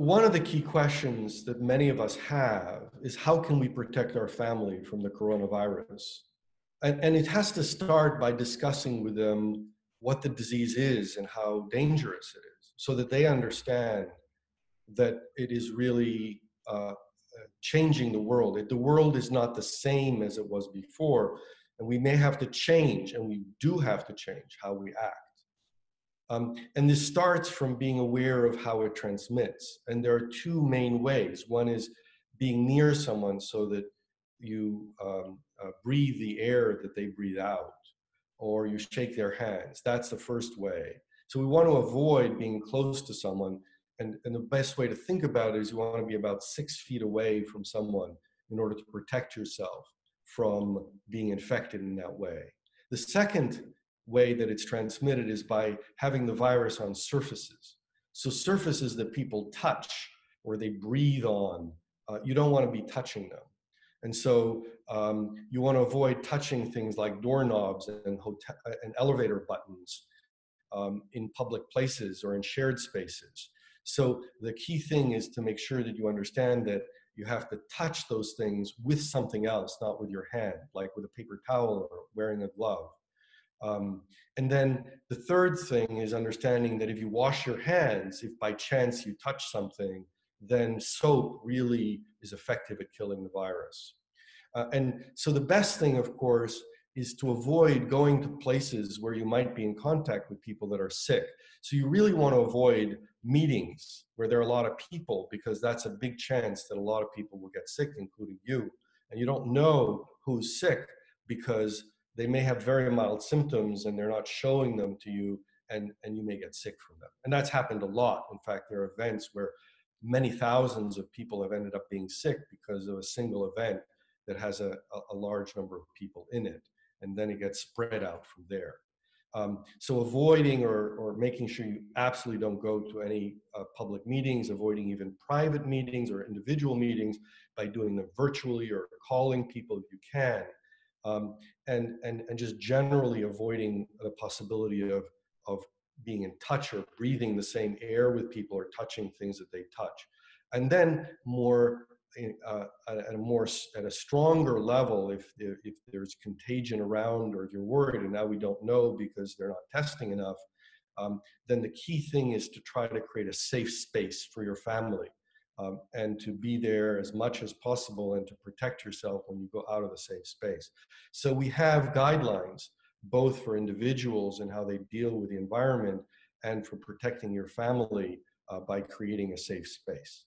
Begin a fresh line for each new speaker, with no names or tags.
one of the key questions that many of us have is how can we protect our family from the coronavirus? And, and it has to start by discussing with them what the disease is and how dangerous it is so that they understand that it is really uh, changing the world. The world is not the same as it was before, and we may have to change, and we do have to change how we act. Um, and this starts from being aware of how it transmits. And there are two main ways. One is being near someone so that you um, uh, breathe the air that they breathe out, or you shake their hands. That's the first way. So we want to avoid being close to someone. And, and the best way to think about it is you want to be about six feet away from someone in order to protect yourself from being infected in that way. The second way that it's transmitted is by having the virus on surfaces. So surfaces that people touch or they breathe on, uh, you don't want to be touching them. And so um, you want to avoid touching things like doorknobs and, hotel, uh, and elevator buttons um, in public places or in shared spaces. So the key thing is to make sure that you understand that you have to touch those things with something else, not with your hand, like with a paper towel or wearing a glove. Um, and then the third thing is understanding that if you wash your hands, if by chance you touch something, then soap really is effective at killing the virus. Uh, and so the best thing, of course, is to avoid going to places where you might be in contact with people that are sick. So you really want to avoid meetings where there are a lot of people because that's a big chance that a lot of people will get sick, including you. And you don't know who's sick because they may have very mild symptoms and they're not showing them to you and, and you may get sick from them. And that's happened a lot. In fact, there are events where many thousands of people have ended up being sick because of a single event that has a, a large number of people in it. And then it gets spread out from there. Um, so avoiding or, or making sure you absolutely don't go to any uh, public meetings, avoiding even private meetings or individual meetings by doing them virtually or calling people if you can um, and, and, and just generally avoiding the possibility of, of being in touch or breathing the same air with people or touching things that they touch. And then more uh, at a more at a stronger level, if if there's contagion around or if you're worried, and now we don't know because they're not testing enough, um, then the key thing is to try to create a safe space for your family um, and to be there as much as possible and to protect yourself when you go out of the safe space. So we have guidelines both for individuals and how they deal with the environment and for protecting your family uh, by creating a safe space.